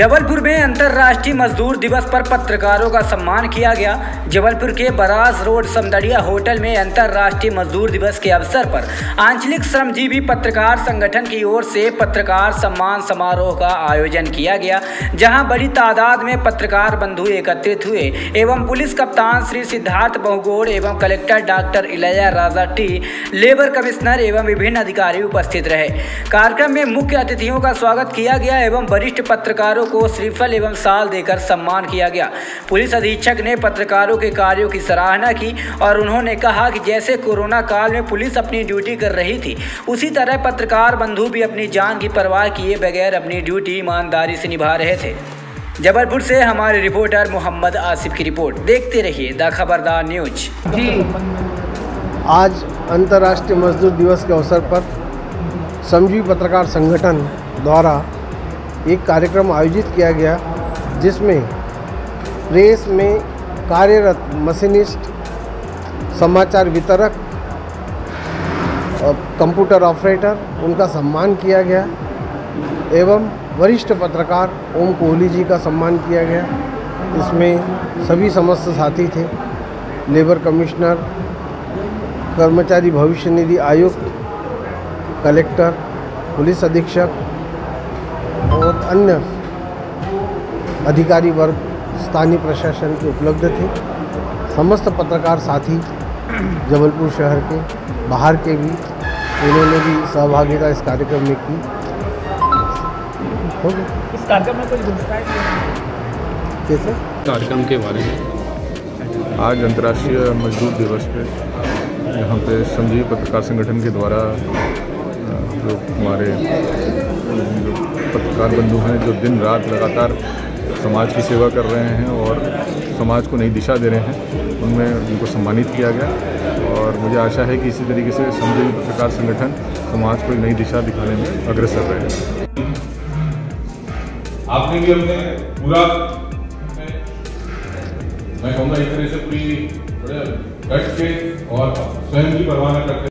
जबलपुर में अंतर्राष्ट्रीय मजदूर दिवस पर पत्रकारों का सम्मान किया गया। जबलपुर के बराज रोड समदड़िया होटल में अंतर्राष्ट्रीय मजदूर दिवस के अवसर पर आंचलिक श्रमजीवी पत्रकार संगठन की ओर से पत्रकार सम्मान समारोह का आयोजन किया गया, जहाँ बड़ी तादाद में पत्रकार बंधु एकत्रित हुए एवं पुलिस कप्तान श्री सिद्धार्थ बहुगोड़ एवं collector doctor Ilaiya Raja T, labour commissioner एवं विभिन्न अधिकारी उपस्थित रहे। कार्यक्रम में मुख्य अतिथियों का स्वागत किया गया एवं वरिष्ठ पत्रकारों को श्रीफल एवं साल देकर सम्मान किया गया। पुलिस अधीक्षक ने पत्रकारों के कार्यों की सराहना की और उन्होंने कहा कि जैसे कोरोना काल में पुलिस अपनी ड्यूटी कर रही थी उसी तरह पत्रकार बंधु भी अपनी जान की परवाह किए बगैर अपनी ड्यूटी ईमानदारी से निभा रहे थे। जबलपुर से हमारे रिपोर्टर मोहम्मद आसिफ की रिपोर्ट। देखते रहिए द खबरदार न्यूज़। आज अंतर्राष्ट्रीय मजदूर दिवस के अवसर पर समझी पत्रकार संगठन द्वारा एक कार्यक्रम आयोजित किया गया, जिसमें प्रेस में कार्यरत मशीनिस्ट, समाचार वितरक और कंप्यूटर ऑपरेटर, उनका सम्मान किया गया, एवं वरिष्ठ पत्रकार ओम कोहली जी का सम्मान किया गया। इसमें सभी समस्त साथी थे, लेबर कमिश्नर, कर्मचारी भविष्य निधि आयुक्त, कलेक्टर, पुलिस अधीक्षक अन्य अधिकारी वर्ग स्थानीय प्रशासन के उपलब्ध थे। समस्त पत्रकार साथी जबलपुर शहर के बाहर के भी उन्होंने भी सहभागिता इस कार्यक्रम में की। हो गया। इस कार्यक्रम में कुछ कैसे कार्यक्रम के बारे में? आज अंतर्राष्ट्रीय मजदूर दिवस पे यहाँ पे संजीव पत्रकार संगठन के द्वारा जो हमारे जो पत्रकार बंधु हैं जो दिन रात लगातार समाज की सेवा कर रहे हैं और समाज को नई दिशा दे रहे हैं। उनमें उनको सम्मानित किया गया और मुझे आशा है कि इसी तरीके से संजीव पत्रकार संगठन समाज को नई दिशा दिखाने में अग्रसर रहे आपने भी अपने पूरा मैं कहूँगा एक तरह से पूरी बड़े डट के और स्वयं की परवाह करते